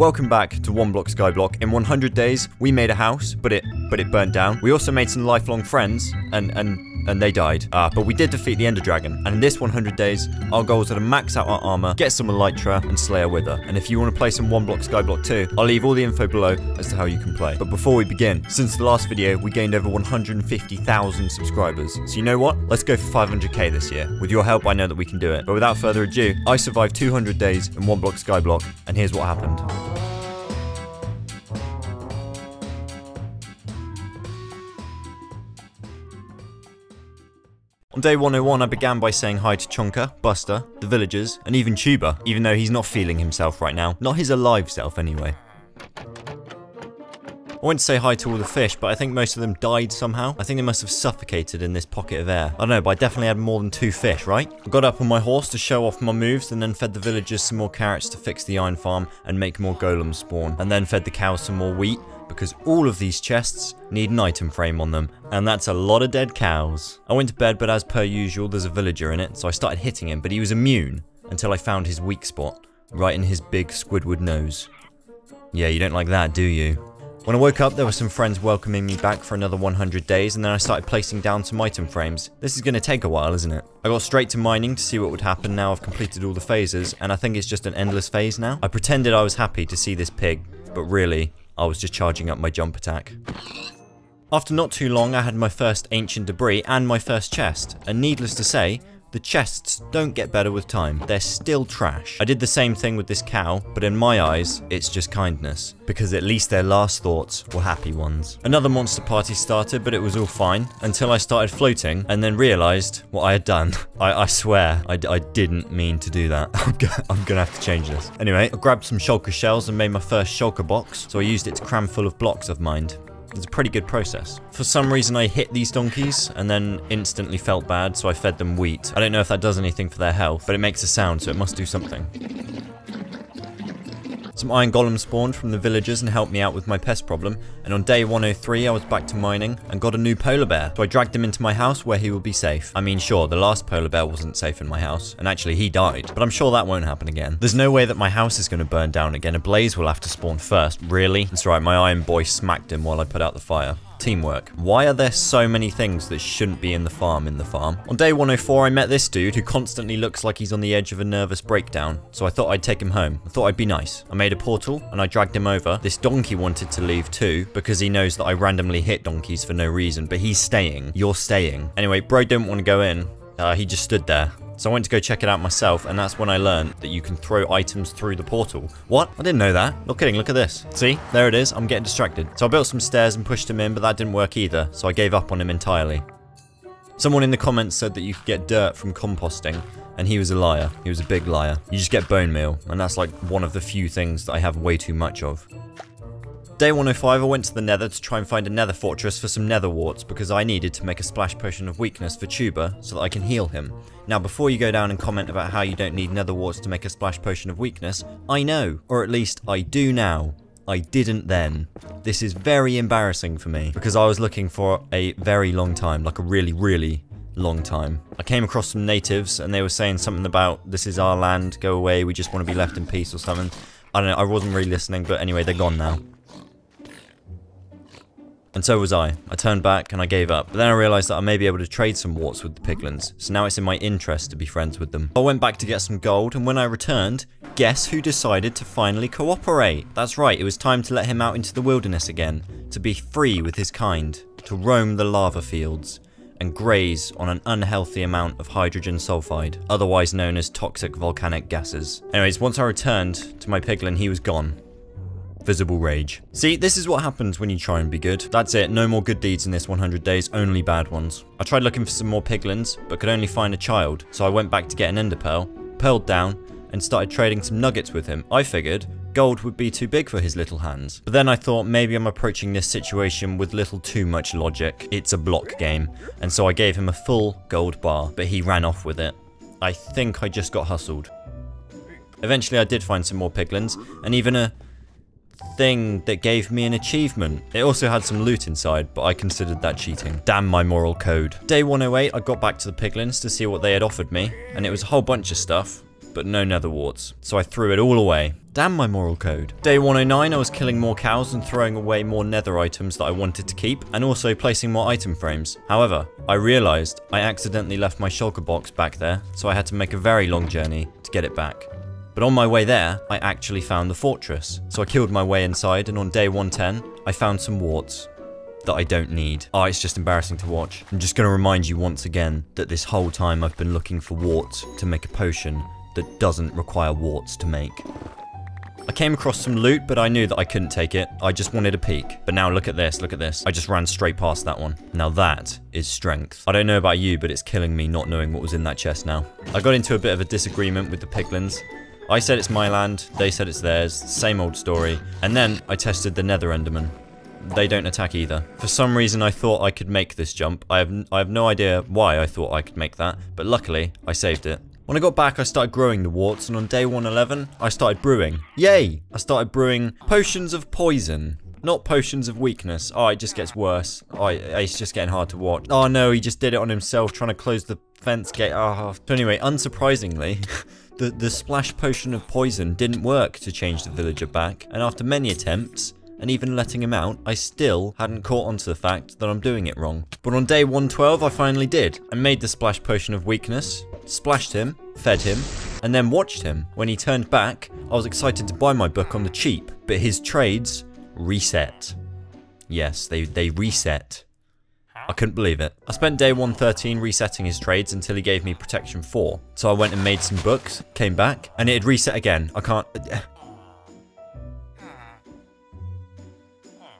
Welcome back to One Block Skyblock. In 100 days, we made a house, but it but it burned down. We also made some lifelong friends, and and and they died. Uh, but we did defeat the Ender Dragon. And in this 100 days, our goals are to max out our armor, get some Elytra, and slay a Wither. And if you want to play some One Block Skyblock 2, I'll leave all the info below as to how you can play. But before we begin, since the last video, we gained over 150,000 subscribers. So you know what? Let's go for 500k this year. With your help, I know that we can do it. But without further ado, I survived 200 days in One Block Skyblock, and here's what happened. On day 101, I began by saying hi to Chonka, Buster, the villagers, and even Tuba, even though he's not feeling himself right now. Not his alive self, anyway. I went to say hi to all the fish, but I think most of them died somehow. I think they must have suffocated in this pocket of air. I don't know, but I definitely had more than two fish, right? I got up on my horse to show off my moves, and then fed the villagers some more carrots to fix the iron farm and make more golems spawn. And then fed the cows some more wheat, because all of these chests need an item frame on them, and that's a lot of dead cows. I went to bed, but as per usual, there's a villager in it, so I started hitting him, but he was immune until I found his weak spot, right in his big Squidward nose. Yeah, you don't like that, do you? When I woke up, there were some friends welcoming me back for another 100 days, and then I started placing down some item frames. This is going to take a while, isn't it? I got straight to mining to see what would happen now I've completed all the phases, and I think it's just an endless phase now. I pretended I was happy to see this pig, but really, I was just charging up my jump attack. After not too long, I had my first ancient debris and my first chest, and needless to say, the chests don't get better with time, they're still trash. I did the same thing with this cow, but in my eyes, it's just kindness. Because at least their last thoughts were happy ones. Another monster party started, but it was all fine, until I started floating, and then realised what I had done. I, I swear, I, I, didn't mean to do that. I'm, go I'm gonna have to change this. Anyway, I grabbed some shulker shells and made my first shulker box, so I used it to cram full of blocks of mined. It's a pretty good process. For some reason I hit these donkeys and then instantly felt bad so I fed them wheat. I don't know if that does anything for their health, but it makes a sound so it must do something. Some iron golems spawned from the villagers and helped me out with my pest problem, and on day 103 I was back to mining and got a new polar bear, so I dragged him into my house where he will be safe. I mean sure, the last polar bear wasn't safe in my house, and actually he died, but I'm sure that won't happen again. There's no way that my house is going to burn down again, a blaze will have to spawn first, really? That's right, my iron boy smacked him while I put out the fire. Teamwork. Why are there so many things that shouldn't be in the farm in the farm? On day 104 I met this dude who constantly looks like he's on the edge of a nervous breakdown, so I thought I'd take him home. I thought I'd be nice. I made a portal and I dragged him over. This donkey wanted to leave too because he knows that I randomly hit donkeys for no reason, but he's staying. You're staying. Anyway, bro didn't want to go in. Uh, he just stood there. So I went to go check it out myself, and that's when I learned that you can throw items through the portal. What? I didn't know that. Not kidding, look at this. See? There it is. I'm getting distracted. So I built some stairs and pushed him in, but that didn't work either, so I gave up on him entirely. Someone in the comments said that you could get dirt from composting, and he was a liar. He was a big liar. You just get bone meal, and that's like one of the few things that I have way too much of. Day 105 I went to the nether to try and find a nether fortress for some nether warts because I needed to make a splash potion of weakness for Tuba so that I can heal him. Now before you go down and comment about how you don't need nether warts to make a splash potion of weakness, I know, or at least I do now. I didn't then. This is very embarrassing for me because I was looking for a very long time, like a really, really long time. I came across some natives and they were saying something about this is our land, go away, we just want to be left in peace or something. I don't know, I wasn't really listening, but anyway, they're gone now. And so was I. I turned back and I gave up. But then I realised that I may be able to trade some warts with the piglins, so now it's in my interest to be friends with them. I went back to get some gold, and when I returned, guess who decided to finally cooperate? That's right, it was time to let him out into the wilderness again, to be free with his kind, to roam the lava fields, and graze on an unhealthy amount of hydrogen sulfide, otherwise known as toxic volcanic gases. Anyways, once I returned to my piglin, he was gone visible rage. See, this is what happens when you try and be good. That's it, no more good deeds in this 100 days, only bad ones. I tried looking for some more piglins, but could only find a child, so I went back to get an ender pearl, pearled down, and started trading some nuggets with him. I figured gold would be too big for his little hands. But then I thought maybe I'm approaching this situation with little too much logic. It's a block game, and so I gave him a full gold bar, but he ran off with it. I think I just got hustled. Eventually I did find some more piglins, and even a thing that gave me an achievement. It also had some loot inside, but I considered that cheating. Damn my moral code. Day 108, I got back to the piglins to see what they had offered me, and it was a whole bunch of stuff. but no nether warts, so I threw it all away. Damn my moral code. Day 109, I was killing more cows and throwing away more nether items that I wanted to keep, and also placing more item frames. However, I realised I accidentally left my shulker box back there, so I had to make a very long journey to get it back. But on my way there, I actually found the fortress. So I killed my way inside, and on day 110, I found some warts that I don't need. Oh, it's just embarrassing to watch. I'm just going to remind you once again that this whole time I've been looking for warts to make a potion that doesn't require warts to make. I came across some loot, but I knew that I couldn't take it. I just wanted a peek. But now look at this, look at this. I just ran straight past that one. Now that is strength. I don't know about you, but it's killing me not knowing what was in that chest now. I got into a bit of a disagreement with the piglins. I said it's my land, they said it's theirs, same old story. And then I tested the nether enderman. They don't attack either. For some reason I thought I could make this jump. I have, I have no idea why I thought I could make that, but luckily I saved it. When I got back, I started growing the warts, and on day 111, I started brewing. Yay! I started brewing potions of poison. Not potions of weakness. Oh, it just gets worse. Oh, it's just getting hard to watch. Oh no, he just did it on himself, trying to close the fence gate. Oh. So anyway, unsurprisingly, the, the splash potion of poison didn't work to change the villager back, and after many attempts, and even letting him out, I still hadn't caught on to the fact that I'm doing it wrong. But on day 112, I finally did. I made the splash potion of weakness, splashed him, fed him, and then watched him. When he turned back, I was excited to buy my book on the cheap, but his trades reset. Yes, they, they reset. I couldn't believe it. I spent day 113 resetting his trades until he gave me protection 4. So I went and made some books, came back, and it had reset again. I can't...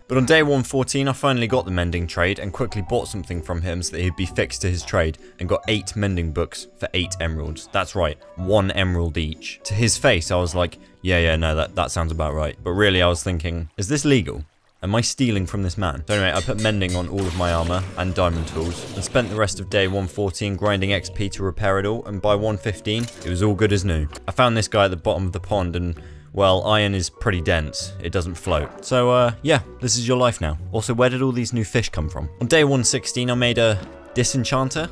But on day 114, I finally got the mending trade and quickly bought something from him so that he'd be fixed to his trade and got 8 mending books for 8 emeralds. That's right, 1 emerald each. To his face, I was like, yeah, yeah, no, that, that sounds about right. But really, I was thinking, is this legal? Am I stealing from this man? So anyway, I put mending on all of my armor and diamond tools and spent the rest of day 114 grinding XP to repair it all and by 115 it was all good as new. I found this guy at the bottom of the pond and well, iron is pretty dense. It doesn't float. So, uh, yeah, this is your life now. Also, where did all these new fish come from? On day 116, I made a disenchanter.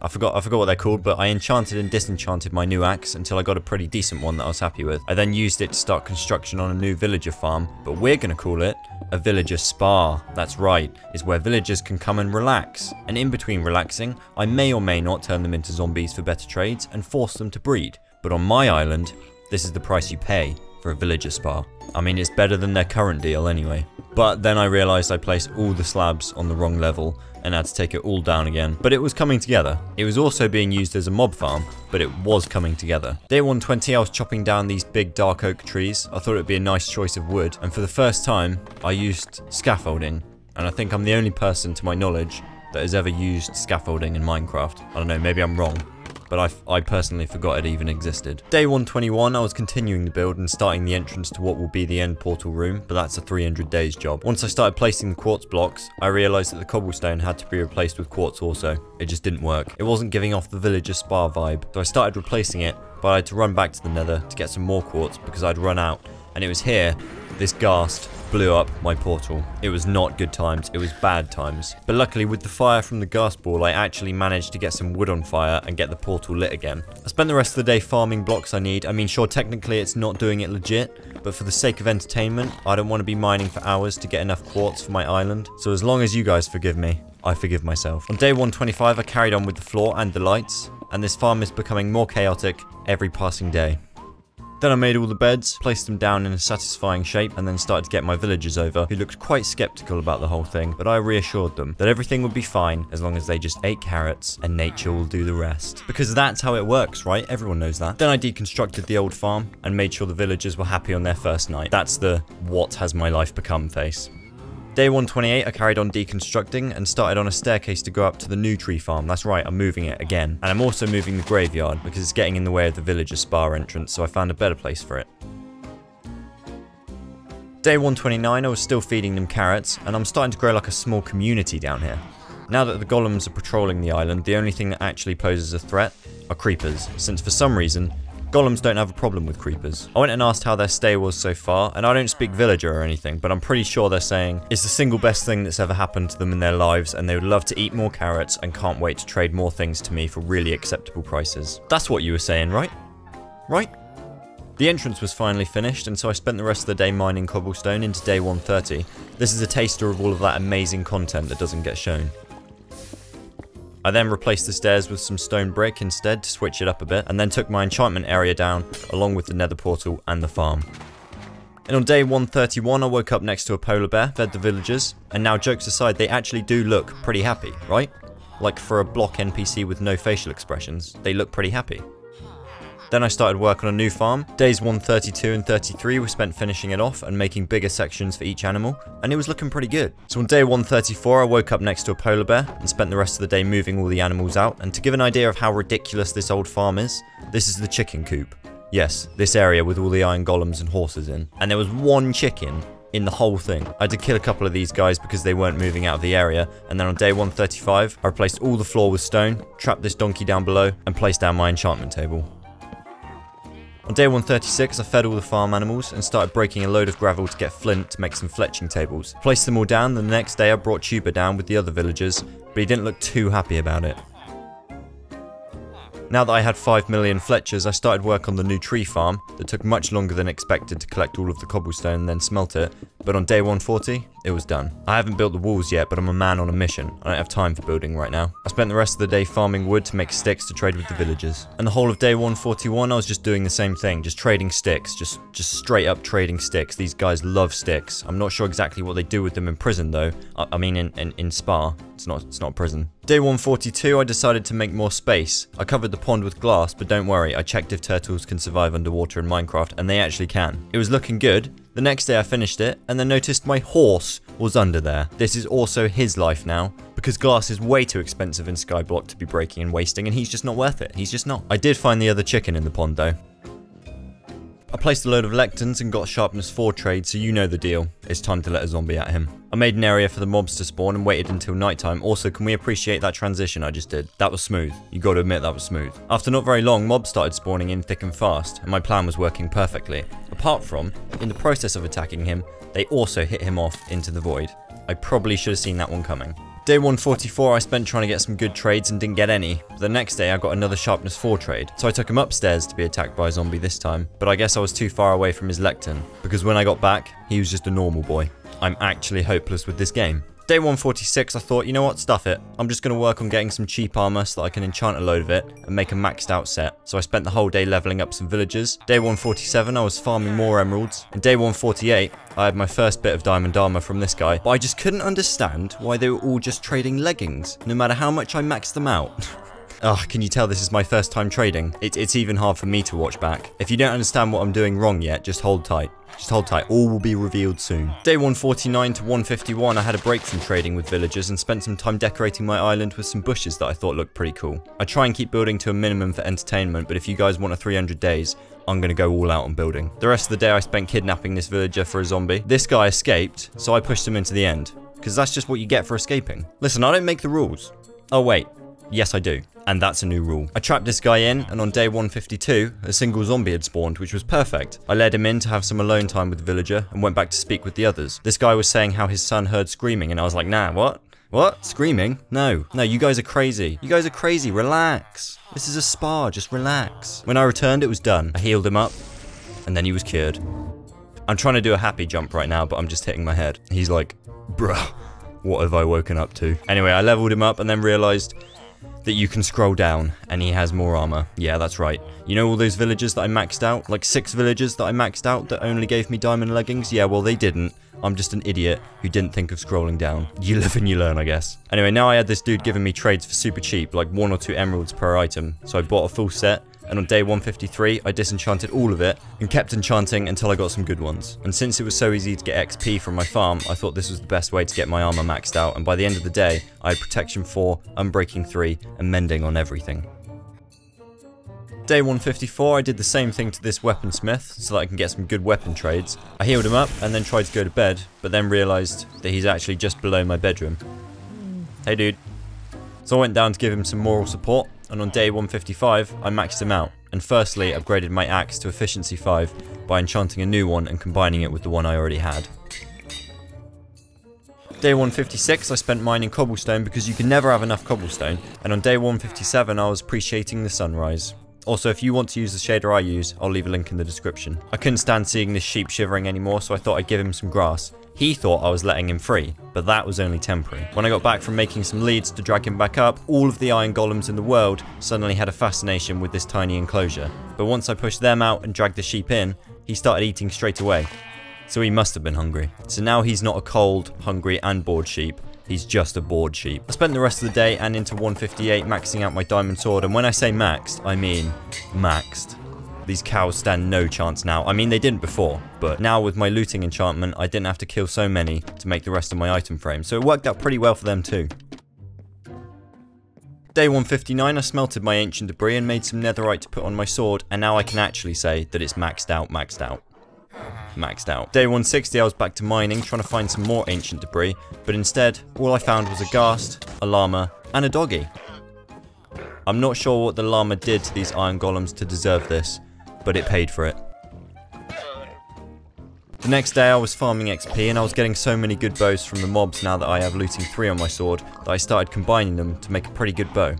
I forgot I forgot what they're called, but I enchanted and disenchanted my new axe until I got a pretty decent one that I was happy with. I then used it to start construction on a new villager farm, but we're going to call it a villager spa. That's right, is where villagers can come and relax. And in between relaxing, I may or may not turn them into zombies for better trades and force them to breed. But on my island, this is the price you pay for a villager spa. I mean, it's better than their current deal anyway. But then I realised I placed all the slabs on the wrong level and had to take it all down again. But it was coming together. It was also being used as a mob farm, but it was coming together. Day 120 I was chopping down these big dark oak trees. I thought it would be a nice choice of wood, and for the first time I used scaffolding. And I think I'm the only person to my knowledge that has ever used scaffolding in Minecraft. I don't know, maybe I'm wrong but I, I personally forgot it even existed. Day 121, I was continuing the build and starting the entrance to what will be the end portal room, but that's a 300 days job. Once I started placing the quartz blocks, I realised that the cobblestone had to be replaced with quartz also. It just didn't work. It wasn't giving off the villager spa vibe, so I started replacing it, but I had to run back to the nether to get some more quartz because I'd run out. And it was here, this ghast blew up my portal. It was not good times, it was bad times. But luckily with the fire from the ghast ball, I actually managed to get some wood on fire and get the portal lit again. I spent the rest of the day farming blocks I need. I mean, sure, technically it's not doing it legit, but for the sake of entertainment, I don't want to be mining for hours to get enough quartz for my island. So as long as you guys forgive me, I forgive myself. On day 125, I carried on with the floor and the lights, and this farm is becoming more chaotic every passing day. Then I made all the beds, placed them down in a satisfying shape, and then started to get my villagers over, who looked quite skeptical about the whole thing, but I reassured them that everything would be fine as long as they just ate carrots and nature will do the rest. Because that's how it works, right? Everyone knows that. Then I deconstructed the old farm and made sure the villagers were happy on their first night. That's the what has my life become face. Day 128, I carried on deconstructing and started on a staircase to go up to the new tree farm. That's right, I'm moving it again. And I'm also moving the graveyard because it's getting in the way of the villager spa entrance, so I found a better place for it. Day 129, I was still feeding them carrots, and I'm starting to grow like a small community down here. Now that the golems are patrolling the island, the only thing that actually poses a threat are creepers, since for some reason, Golems don't have a problem with creepers. I went and asked how their stay was so far, and I don't speak villager or anything, but I'm pretty sure they're saying it's the single best thing that's ever happened to them in their lives, and they would love to eat more carrots and can't wait to trade more things to me for really acceptable prices. That's what you were saying, right? right? The entrance was finally finished, and so I spent the rest of the day mining cobblestone into day 130. This is a taster of all of that amazing content that doesn't get shown. I then replaced the stairs with some stone brick instead to switch it up a bit, and then took my enchantment area down, along with the nether portal and the farm. And on day 131 I woke up next to a polar bear, fed the villagers, and now jokes aside, they actually do look pretty happy, right? Like for a block NPC with no facial expressions, they look pretty happy. Then I started work on a new farm. Days 132 and 33 were spent finishing it off and making bigger sections for each animal, and it was looking pretty good. So on day 134 I woke up next to a polar bear and spent the rest of the day moving all the animals out, and to give an idea of how ridiculous this old farm is, this is the chicken coop. Yes, this area with all the iron golems and horses in. And there was one chicken in the whole thing. I had to kill a couple of these guys because they weren't moving out of the area, and then on day 135, I replaced all the floor with stone, trapped this donkey down below, and placed down my enchantment table. On day 136, I fed all the farm animals and started breaking a load of gravel to get flint to make some fletching tables. Placed them all down, the next day I brought Tuba down with the other villagers, but he didn't look too happy about it. Now that I had 5 million Fletchers, I started work on the new tree farm that took much longer than expected to collect all of the cobblestone and then smelt it, but on day 140, it was done. I haven't built the walls yet, but I'm a man on a mission. I don't have time for building right now. I spent the rest of the day farming wood to make sticks to trade with the villagers. And the whole of day 141, I was just doing the same thing, just trading sticks, just, just straight up trading sticks. These guys love sticks. I'm not sure exactly what they do with them in prison though. I, I mean in, in, in Spa. It's not, it's not prison. Day 142, I decided to make more space. I covered the pond with glass, but don't worry, I checked if turtles can survive underwater in Minecraft, and they actually can. It was looking good. The next day I finished it, and then noticed my horse was under there. This is also his life now, because glass is way too expensive in Skyblock to be breaking and wasting, and he's just not worth it. He's just not. I did find the other chicken in the pond though. I placed a load of lecterns and got sharpness 4 trade, so you know the deal. It's time to let a zombie at him. I made an area for the mobs to spawn and waited until nighttime. Also, can we appreciate that transition I just did? That was smooth. You gotta admit that was smooth. After not very long, mobs started spawning in thick and fast, and my plan was working perfectly. Apart from, in the process of attacking him, they also hit him off into the void. I probably should have seen that one coming. Day 144 I spent trying to get some good trades and didn't get any. The next day I got another sharpness 4 trade, so I took him upstairs to be attacked by a zombie this time, but I guess I was too far away from his lectern, because when I got back, he was just a normal boy. I'm actually hopeless with this game. Day 146, I thought, you know what, stuff it. I'm just going to work on getting some cheap armor so that I can enchant a load of it and make a maxed out set. So I spent the whole day leveling up some villagers. Day 147, I was farming more emeralds. And day 148, I had my first bit of diamond armor from this guy. But I just couldn't understand why they were all just trading leggings, no matter how much I maxed them out. Ugh, can you tell this is my first time trading? It, it's even hard for me to watch back. If you don't understand what I'm doing wrong yet, just hold tight. Just hold tight, all will be revealed soon. Day 149 to 151, I had a break from trading with villagers and spent some time decorating my island with some bushes that I thought looked pretty cool. I try and keep building to a minimum for entertainment, but if you guys want a 300 days, I'm gonna go all out on building. The rest of the day I spent kidnapping this villager for a zombie. This guy escaped, so I pushed him into the end. Because that's just what you get for escaping. Listen, I don't make the rules. Oh wait, yes I do and that's a new rule. I trapped this guy in, and on day 152, a single zombie had spawned, which was perfect. I led him in to have some alone time with the villager, and went back to speak with the others. This guy was saying how his son heard screaming, and I was like, nah, what? What? Screaming? No. No, you guys are crazy. You guys are crazy. Relax. This is a spa. Just relax. When I returned, it was done. I healed him up, and then he was cured. I'm trying to do a happy jump right now, but I'm just hitting my head. He's like, bruh, what have I woken up to? Anyway, I leveled him up and then realized that you can scroll down and he has more armor. Yeah, that's right. You know all those villagers that I maxed out? Like six villagers that I maxed out that only gave me diamond leggings? Yeah, well they didn't. I'm just an idiot who didn't think of scrolling down. You live and you learn, I guess. Anyway, now I had this dude giving me trades for super cheap, like one or two emeralds per item. So I bought a full set and on day 153 I disenchanted all of it and kept enchanting until I got some good ones. And since it was so easy to get XP from my farm, I thought this was the best way to get my armor maxed out and by the end of the day I had protection 4, unbreaking 3 and mending on everything. Day 154 I did the same thing to this weaponsmith so that I can get some good weapon trades. I healed him up and then tried to go to bed but then realised that he's actually just below my bedroom. Hey dude. So I went down to give him some moral support and on day 155 I maxed him out, and firstly upgraded my axe to efficiency 5 by enchanting a new one and combining it with the one I already had. Day 156 I spent mining cobblestone because you can never have enough cobblestone, and on day 157 I was appreciating the sunrise. Also, if you want to use the shader I use, I'll leave a link in the description. I couldn't stand seeing this sheep shivering anymore, so I thought I'd give him some grass. He thought I was letting him free, but that was only temporary. When I got back from making some leads to drag him back up, all of the iron golems in the world suddenly had a fascination with this tiny enclosure. But once I pushed them out and dragged the sheep in, he started eating straight away. So he must have been hungry. So now he's not a cold, hungry and bored sheep. He's just a bored sheep. I spent the rest of the day and into 158 maxing out my diamond sword. And when I say maxed, I mean maxed. These cows stand no chance now. I mean, they didn't before, but now with my looting enchantment, I didn't have to kill so many to make the rest of my item frame. So it worked out pretty well for them too. Day 159, I smelted my ancient debris and made some netherite to put on my sword, and now I can actually say that it's maxed out, maxed out maxed out. Day 160 I was back to mining, trying to find some more ancient debris, but instead, all I found was a ghast, a llama, and a doggy. I'm not sure what the llama did to these iron golems to deserve this, but it paid for it. The next day I was farming XP and I was getting so many good bows from the mobs now that I have looting 3 on my sword that I started combining them to make a pretty good bow.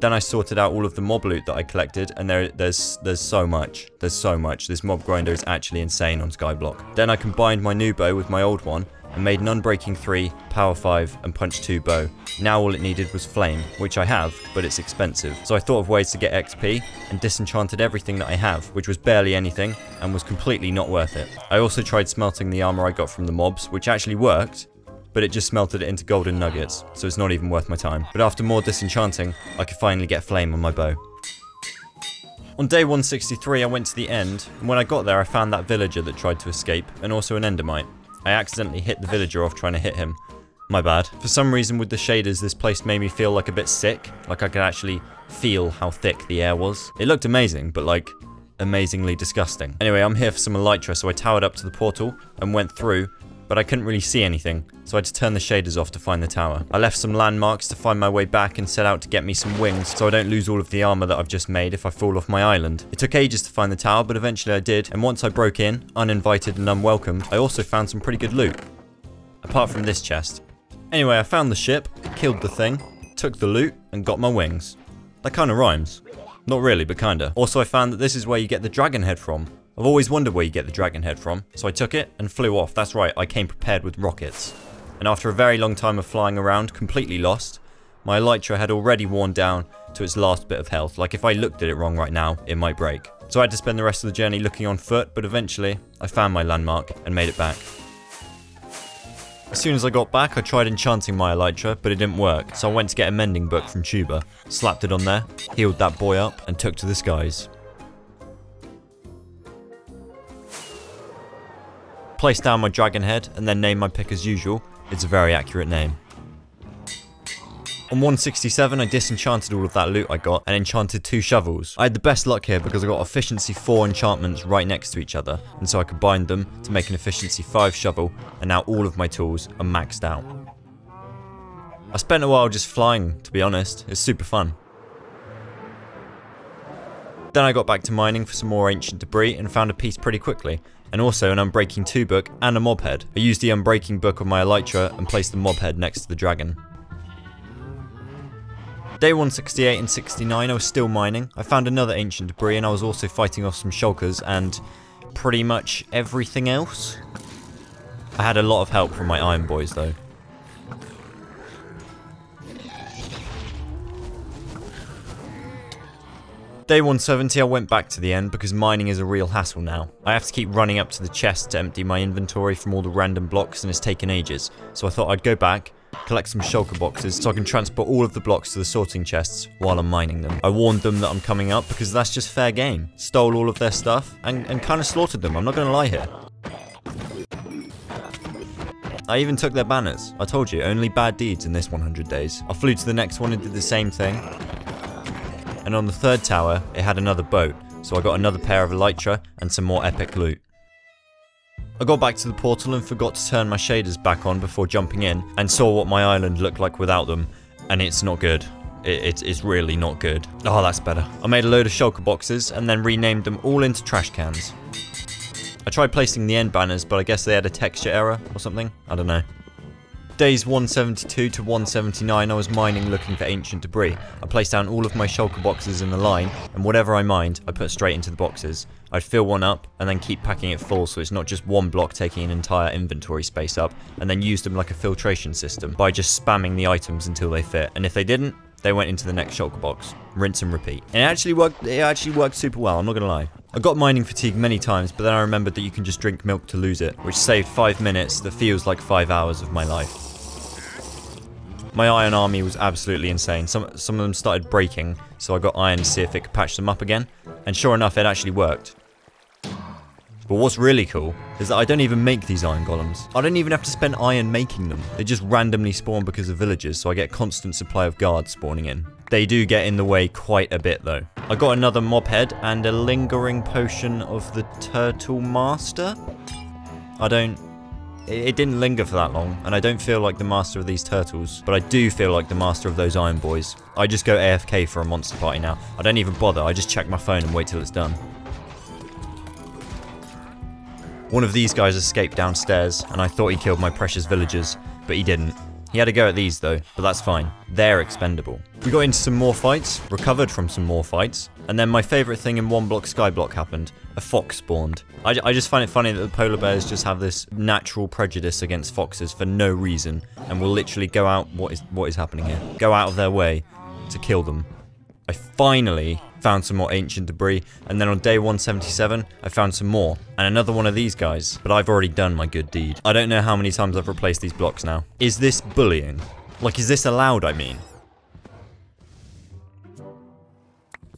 Then I sorted out all of the mob loot that I collected, and there, there's there's so much. There's so much. This mob grinder is actually insane on Skyblock. Then I combined my new bow with my old one, and made an Unbreaking 3, Power 5, and Punch 2 bow. Now all it needed was Flame, which I have, but it's expensive. So I thought of ways to get XP, and disenchanted everything that I have, which was barely anything, and was completely not worth it. I also tried smelting the armor I got from the mobs, which actually worked, but it just smelted it into golden nuggets, so it's not even worth my time. But after more disenchanting, I could finally get flame on my bow. On day 163 I went to the end, and when I got there I found that villager that tried to escape, and also an endermite. I accidentally hit the villager off trying to hit him. My bad. For some reason with the shaders this place made me feel like a bit sick, like I could actually feel how thick the air was. It looked amazing, but like, amazingly disgusting. Anyway, I'm here for some elytra, so I towered up to the portal and went through but I couldn't really see anything, so I had to turn the shaders off to find the tower. I left some landmarks to find my way back and set out to get me some wings so I don't lose all of the armor that I've just made if I fall off my island. It took ages to find the tower, but eventually I did, and once I broke in, uninvited and unwelcomed, I also found some pretty good loot. Apart from this chest. Anyway, I found the ship, killed the thing, took the loot, and got my wings. That kinda rhymes. Not really, but kinda. Also, I found that this is where you get the dragon head from. I've always wondered where you get the dragon head from, so I took it and flew off. That's right, I came prepared with rockets. And after a very long time of flying around, completely lost, my elytra had already worn down to its last bit of health. Like if I looked at it wrong right now, it might break. So I had to spend the rest of the journey looking on foot, but eventually I found my landmark and made it back. As soon as I got back, I tried enchanting my elytra, but it didn't work, so I went to get a mending book from Tuba, slapped it on there, healed that boy up, and took to the skies. Place down my dragon head and then name my pick as usual. It's a very accurate name. On 167, I disenchanted all of that loot I got and enchanted two shovels. I had the best luck here because I got efficiency 4 enchantments right next to each other, and so I combined them to make an efficiency 5 shovel, and now all of my tools are maxed out. I spent a while just flying, to be honest. It's super fun. Then I got back to mining for some more ancient debris and found a piece pretty quickly, and also an Unbreaking 2 book and a mob head. I used the Unbreaking book on my Elytra and placed the mob head next to the dragon. Day 168 and 69 I was still mining. I found another ancient debris and I was also fighting off some shulkers and pretty much everything else. I had a lot of help from my iron boys though. Day 170 I went back to the end because mining is a real hassle now. I have to keep running up to the chest to empty my inventory from all the random blocks and it's taken ages. So I thought I'd go back, collect some shulker boxes so I can transport all of the blocks to the sorting chests while I'm mining them. I warned them that I'm coming up because that's just fair game. Stole all of their stuff and, and kind of slaughtered them, I'm not going to lie here. I even took their banners. I told you, only bad deeds in this 100 days. I flew to the next one and did the same thing and on the third tower it had another boat, so I got another pair of elytra and some more epic loot. I got back to the portal and forgot to turn my shaders back on before jumping in, and saw what my island looked like without them, and it's not good. It, it's really not good. Oh, that's better. I made a load of shulker boxes and then renamed them all into trash cans. I tried placing the end banners, but I guess they had a texture error or something. I don't know. Days 172 to 179 I was mining looking for ancient debris. I placed down all of my shulker boxes in a line, and whatever I mined, I put straight into the boxes. I'd fill one up, and then keep packing it full so it's not just one block taking an entire inventory space up, and then use them like a filtration system by just spamming the items until they fit, and if they didn't, they went into the next shulker box. Rinse and repeat. And it actually worked it actually worked super well, I'm not gonna lie. I got mining fatigue many times, but then I remembered that you can just drink milk to lose it, which saved 5 minutes that feels like 5 hours of my life. My iron army was absolutely insane. Some, some of them started breaking, so I got iron to see if it could patch them up again. And sure enough, it actually worked. But what's really cool is that I don't even make these iron golems. I don't even have to spend iron making them. They just randomly spawn because of villagers, so I get constant supply of guards spawning in. They do get in the way quite a bit though. I got another mob head and a lingering potion of the turtle master. I don't it, didn't linger for that long, and I don't feel like the master of these turtles, but I do feel like the master of those iron boys. I just go AFK for a monster party now. I don't even bother, I just check my phone and wait till it's done. One of these guys escaped downstairs, and I thought he killed my precious villagers, but he didn't. He had to go at these though, but that's fine. They're expendable. We got into some more fights, recovered from some more fights, and then my favourite thing in one block skyblock happened. A fox spawned. I, I just find it funny that the polar bears just have this natural prejudice against foxes for no reason, and will literally go out, what is, what is happening here? Go out of their way to kill them. I finally found some more ancient debris, and then on day 177, I found some more, and another one of these guys, but I've already done my good deed. I don't know how many times I've replaced these blocks now. Is this bullying? Like, is this allowed, I mean?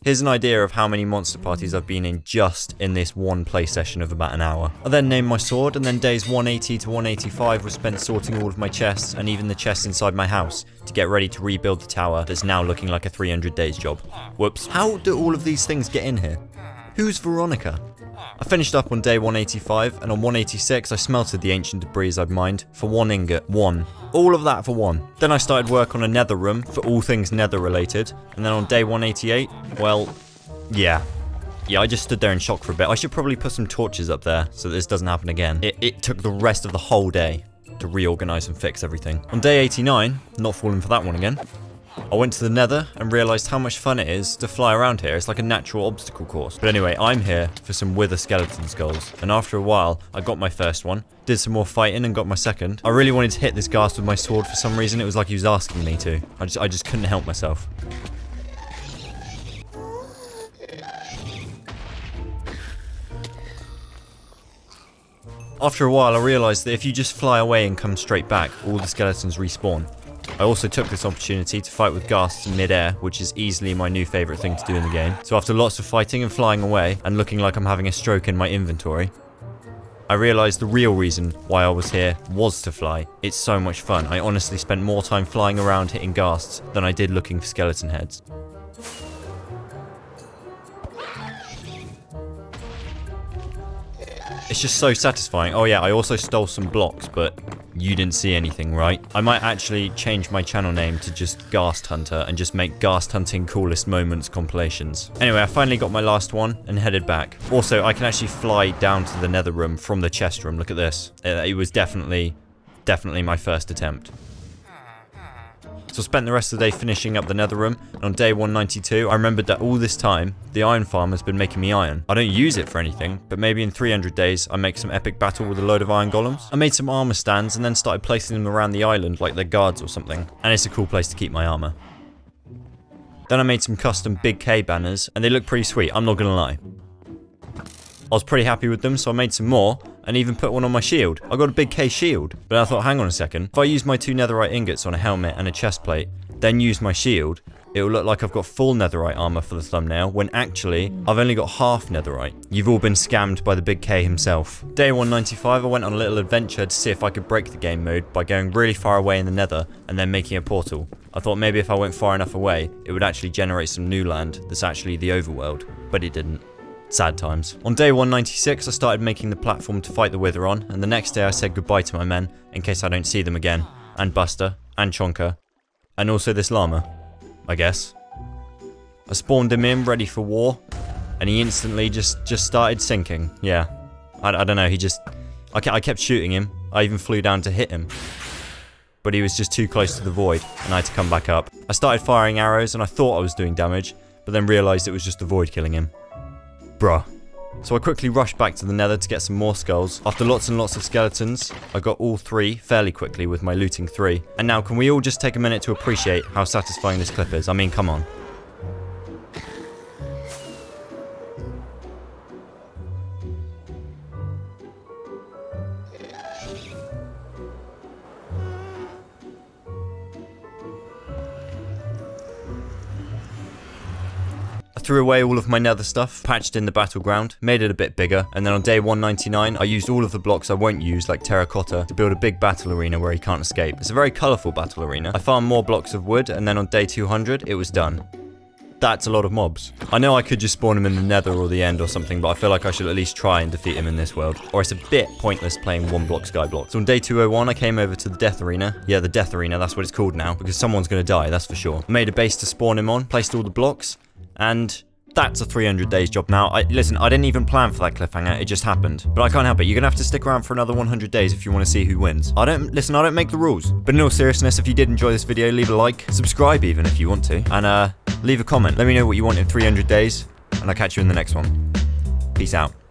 Here's an idea of how many monster parties I've been in just in this one play session of about an hour. I then named my sword and then days 180 to 185 were spent sorting all of my chests and even the chests inside my house to get ready to rebuild the tower that's now looking like a 300 days job. Whoops. How do all of these things get in here? Who's Veronica? I finished up on day 185, and on 186 I smelted the ancient debris I'd mined for one ingot. One. All of that for one. Then I started work on a nether room for all things nether related, and then on day 188, well, yeah. Yeah, I just stood there in shock for a bit. I should probably put some torches up there so this doesn't happen again. It, it took the rest of the whole day to reorganize and fix everything. On day 89, not falling for that one again, I went to the nether and realised how much fun it is to fly around here. It's like a natural obstacle course. But anyway, I'm here for some wither skeleton skulls. And after a while, I got my first one, did some more fighting and got my second. I really wanted to hit this ghast with my sword for some reason. It was like he was asking me to. I just, I just couldn't help myself. After a while, I realised that if you just fly away and come straight back, all the skeletons respawn. I also took this opportunity to fight with ghasts in mid-air, which is easily my new favourite thing to do in the game. So after lots of fighting and flying away, and looking like I'm having a stroke in my inventory, I realised the real reason why I was here was to fly. It's so much fun. I honestly spent more time flying around hitting ghasts than I did looking for skeleton heads. It's just so satisfying. Oh yeah, I also stole some blocks, but you didn't see anything, right? I might actually change my channel name to just Ghast Hunter and just make Ghast Hunting Coolest Moments compilations. Anyway, I finally got my last one and headed back. Also, I can actually fly down to the nether room from the chest room. Look at this. Uh, it was definitely, definitely my first attempt. So I spent the rest of the day finishing up the nether room, and on day 192, I remembered that all this time, the iron farm has been making me iron. I don't use it for anything, but maybe in 300 days, I make some epic battle with a load of iron golems. I made some armor stands and then started placing them around the island like they're guards or something, and it's a cool place to keep my armor. Then I made some custom Big K banners, and they look pretty sweet, I'm not gonna lie. I was pretty happy with them, so I made some more, and even put one on my shield. I got a big K shield, but I thought, hang on a second. If I use my two netherite ingots on a helmet and a chest plate, then use my shield, it will look like I've got full netherite armor for the thumbnail, when actually, I've only got half netherite. You've all been scammed by the big K himself. Day 195, I went on a little adventure to see if I could break the game mode by going really far away in the nether and then making a portal. I thought maybe if I went far enough away, it would actually generate some new land that's actually the overworld, but it didn't. Sad times. On day 196, I started making the platform to fight the Wither on, and the next day I said goodbye to my men, in case I don't see them again. And Buster, and Chonka, and also this llama, I guess. I spawned him in, ready for war, and he instantly just, just started sinking. Yeah. I, I don't know, he just... I, I kept shooting him. I even flew down to hit him. but he was just too close to the void, and I had to come back up. I started firing arrows, and I thought I was doing damage, but then realised it was just the void killing him. Bruh. So I quickly rushed back to the nether to get some more skulls. After lots and lots of skeletons, I got all three fairly quickly with my looting three. And now can we all just take a minute to appreciate how satisfying this clip is? I mean, come on. Threw away all of my nether stuff, patched in the battleground, made it a bit bigger, and then on day 199, I used all of the blocks I won't use, like terracotta, to build a big battle arena where he can't escape. It's a very colourful battle arena. I farmed more blocks of wood, and then on day 200, it was done that's a lot of mobs. I know I could just spawn him in the nether or the end or something, but I feel like I should at least try and defeat him in this world. Or it's a bit pointless playing one block sky block. So on day 201, I came over to the death arena. Yeah, the death arena, that's what it's called now, because someone's gonna die, that's for sure. I made a base to spawn him on, placed all the blocks, and that's a 300 days job now. I, listen, I didn't even plan for that cliffhanger, it just happened. But I can't help it, you're gonna have to stick around for another 100 days if you want to see who wins. I don't, listen, I don't make the rules. But in all seriousness, if you did enjoy this video, leave a like, subscribe even if you want to, and uh, leave a comment. Let me know what you want in 300 days, and I'll catch you in the next one. Peace out.